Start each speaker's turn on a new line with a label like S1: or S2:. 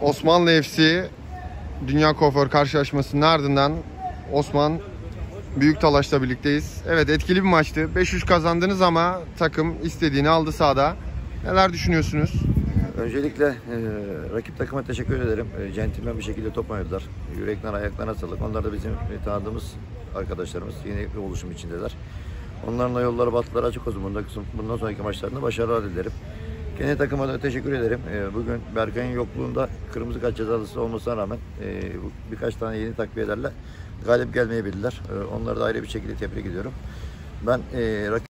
S1: Osmanlı FC Dünya Kuaför karşılaşmasının ardından Osman Büyük Talaş'la birlikteyiz. Evet etkili bir maçtı. 5-3 kazandınız ama takım istediğini aldı sahada. Neler düşünüyorsunuz?
S2: Öncelikle e, rakip takıma teşekkür ederim. E, centilmen bir şekilde top oynadılar. Yürekten ayaklarına sağlık. Onlar da bizim e, tanıdığımız arkadaşlarımız. Yeni bir oluşum içindeler. Onlarla yolları battılar açık olsun. Bundan sonraki maçlarında başarılar dilerim. Kendi takıma da teşekkür ederim. E, bugün Berkay'ın yokluğunda kırmızı kart cezalısı olmasına rağmen e, birkaç tane yeni takviyelerle galip gelmeyebildiler. E, onları da ayrı bir şekilde tebrik ediyorum. Ben e, rakip